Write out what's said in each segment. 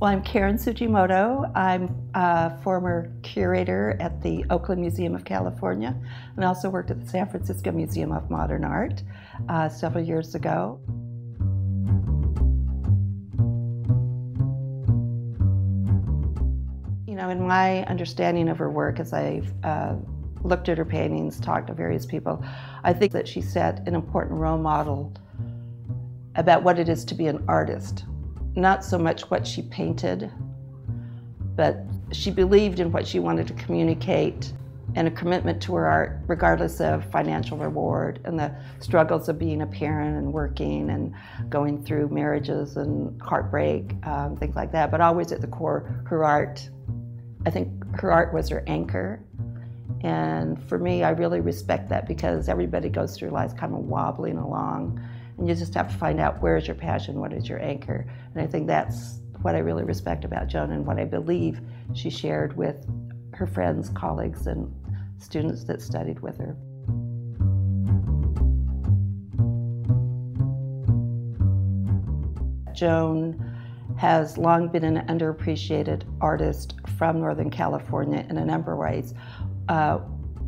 Well, I'm Karen Tsujimoto. I'm a former curator at the Oakland Museum of California and also worked at the San Francisco Museum of Modern Art uh, several years ago. You know, in my understanding of her work as I've uh, looked at her paintings, talked to various people, I think that she set an important role model about what it is to be an artist not so much what she painted, but she believed in what she wanted to communicate and a commitment to her art, regardless of financial reward and the struggles of being a parent and working and going through marriages and heartbreak, um, things like that. But always at the core, her art. I think her art was her anchor. And for me, I really respect that because everybody goes through life kind of wobbling along and you just have to find out where is your passion, what is your anchor. And I think that's what I really respect about Joan and what I believe she shared with her friends, colleagues, and students that studied with her. Joan has long been an underappreciated artist from Northern California in a number of ways. Uh,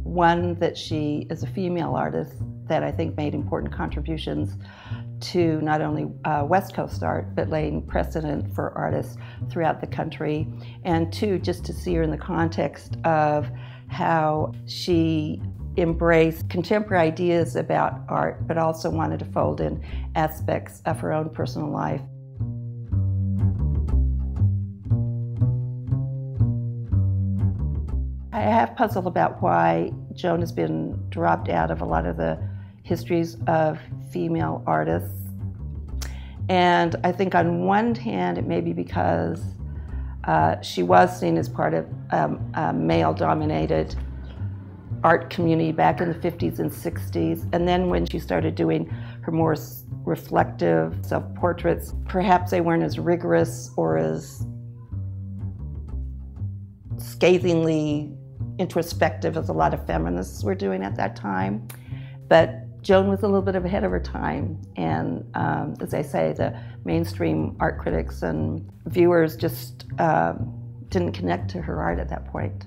one, that she is a female artist that I think made important contributions to not only uh, West Coast art, but laying precedent for artists throughout the country. And two, just to see her in the context of how she embraced contemporary ideas about art, but also wanted to fold in aspects of her own personal life. I have puzzled about why Joan has been dropped out of a lot of the histories of female artists. And I think on one hand, it may be because uh, she was seen as part of um, a male dominated art community back in the 50s and 60s. And then when she started doing her more reflective self portraits, perhaps they weren't as rigorous or as scathingly introspective as a lot of feminists were doing at that time. But Joan was a little bit ahead of her time, and um, as I say, the mainstream art critics and viewers just uh, didn't connect to her art at that point.